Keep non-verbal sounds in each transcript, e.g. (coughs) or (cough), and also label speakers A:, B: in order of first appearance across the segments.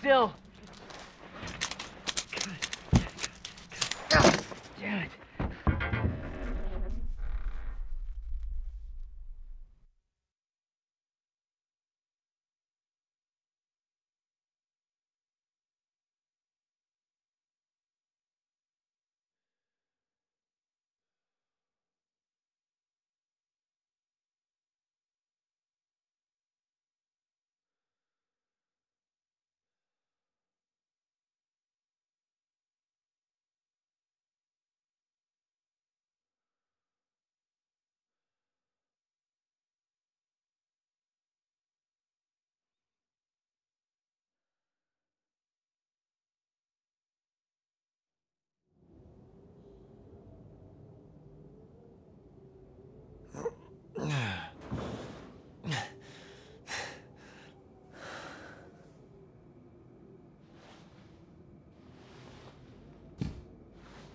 A: still.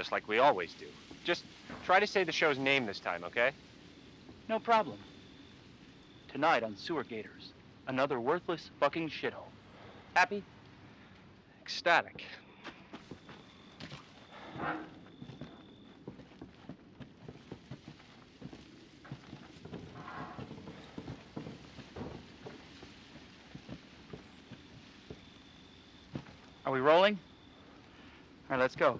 B: Just like we always do. Just try to say the show's name this time, okay?
C: No problem. Tonight on Sewer Gators, another worthless fucking shithole. Happy?
B: Ecstatic.
C: Are we rolling? All right, let's go.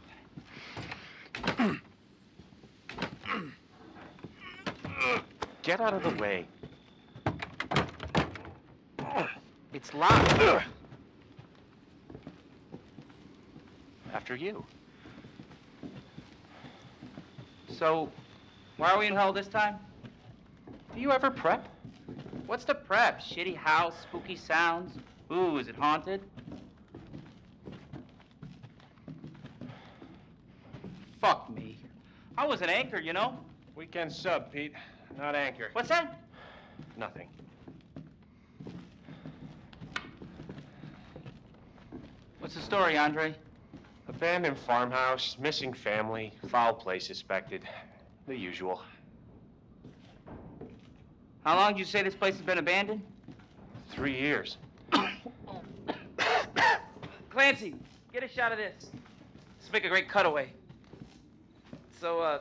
B: Get out of the way.
C: It's locked.
B: After you.
C: So, why are we in hell this time?
B: Do you ever prep?
C: What's the prep? Shitty house, spooky sounds? Ooh, is it haunted? Fuck me. I was an anchor, you know?
B: Weekend sub, Pete. Not anchor.
C: What's that?
B: Nothing.
C: What's the story, Andre?
B: Abandoned farmhouse, missing family, foul play suspected. The usual.
C: How long do you say this place has been abandoned?
B: Three years. (coughs)
C: Clancy, get a shot of this. Let's make a great cutaway. So, uh,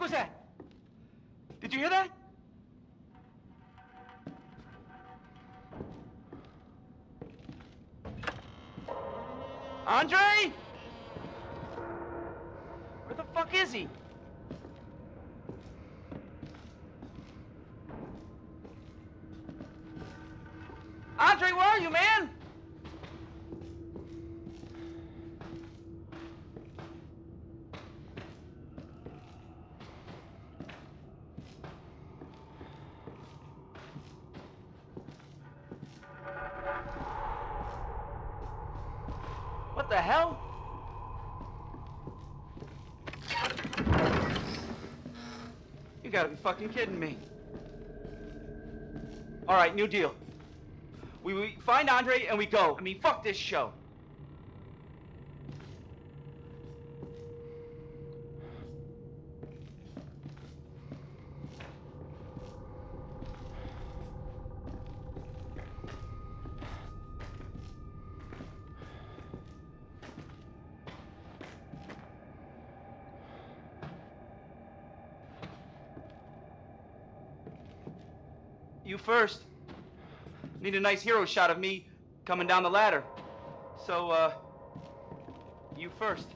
C: was that? Did you hear that? Andre? Where the fuck is he? Andre, where are you, man? What the hell? You gotta be fucking kidding me. All right, new deal. We, we find Andre and we go. I mean, fuck this show. First. Need a nice hero shot of me coming down the ladder. So, uh, you first.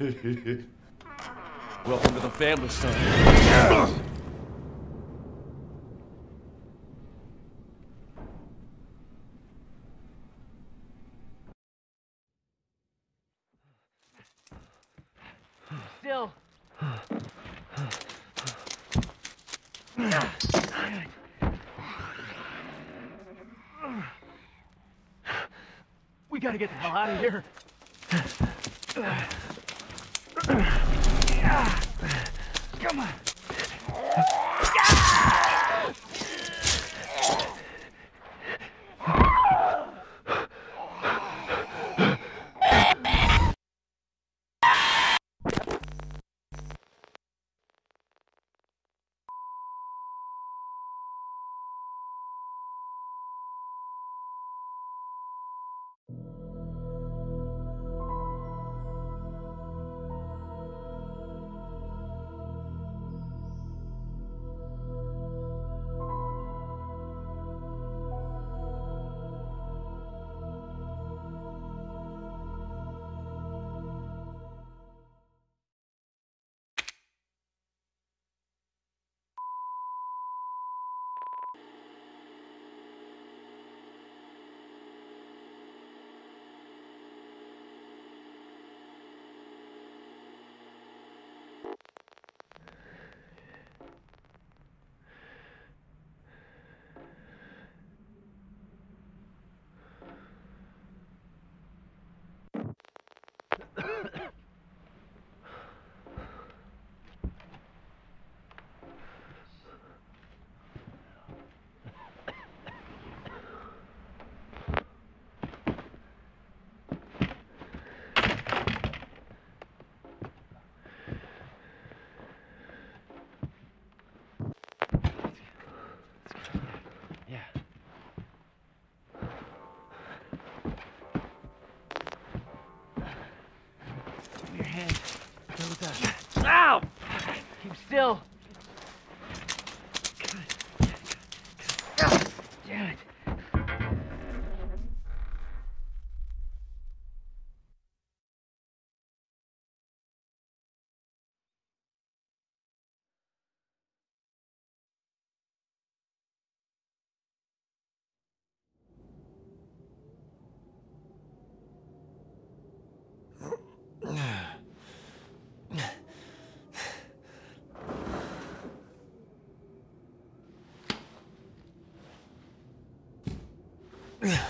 C: (laughs)
A: Welcome to the family, son.
C: Still.
A: We gotta get the hell out of here. Come on. Ow! Keep still. It.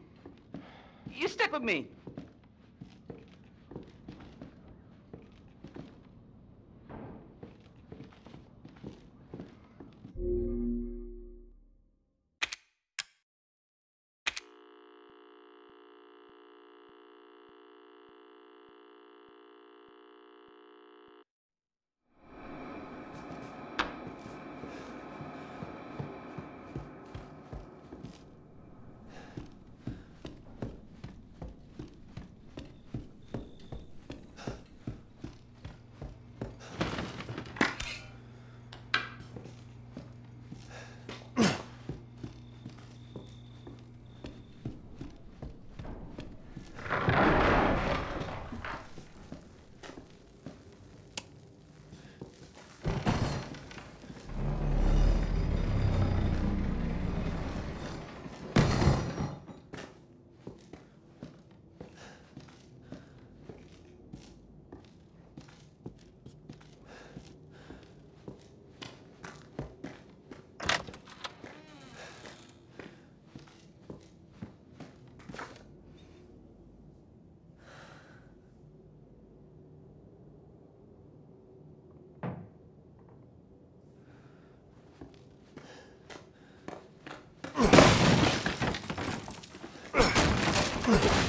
C: you stick with me. Ugh.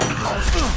C: that.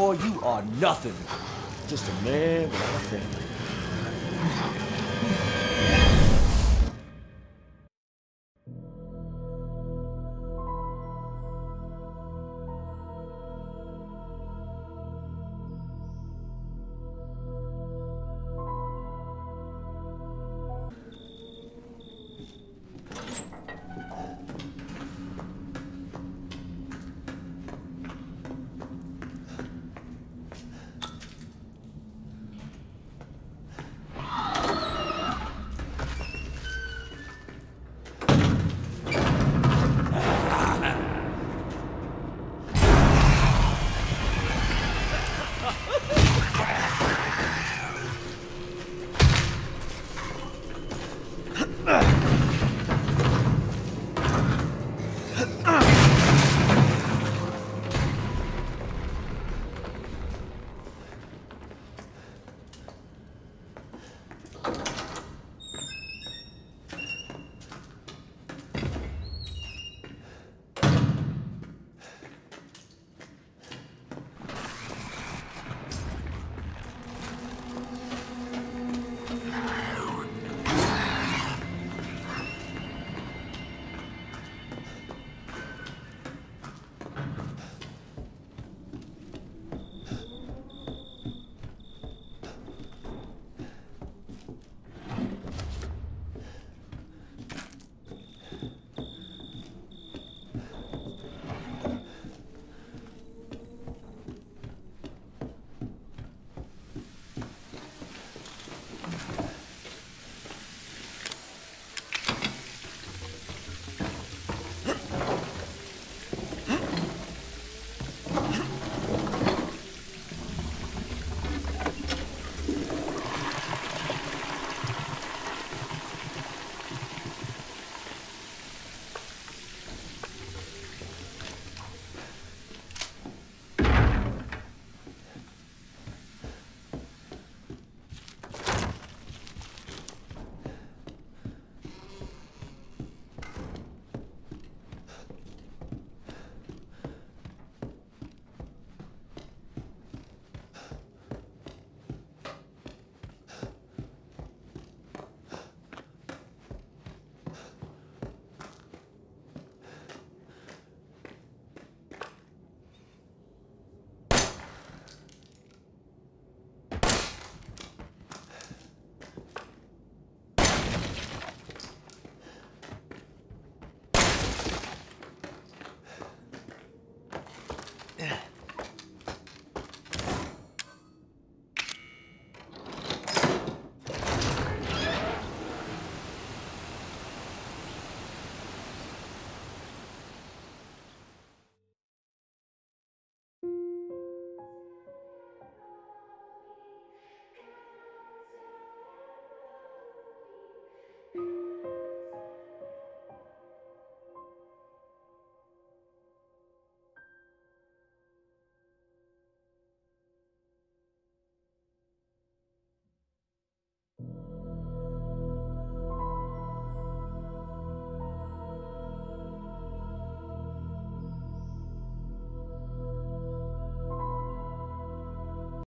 D: Boy, you are nothing. Just a man without a family.